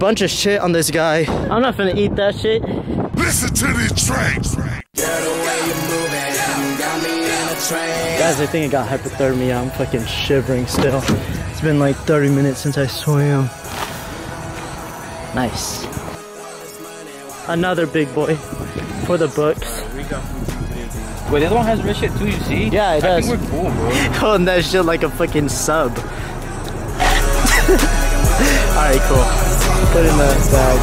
Bunch of shit on this guy. I'm not gonna eat that shit. Listen to this track. Guys, I think I got hypothermia. I'm fucking shivering still. It's been like 30 minutes since I swam. Nice. Another big boy for the books. Wait, the other one has red shit too, you see? Yeah, it I does. think we're cool, bro. Holding that shit like a fucking sub. Alright, cool. Put in the bag.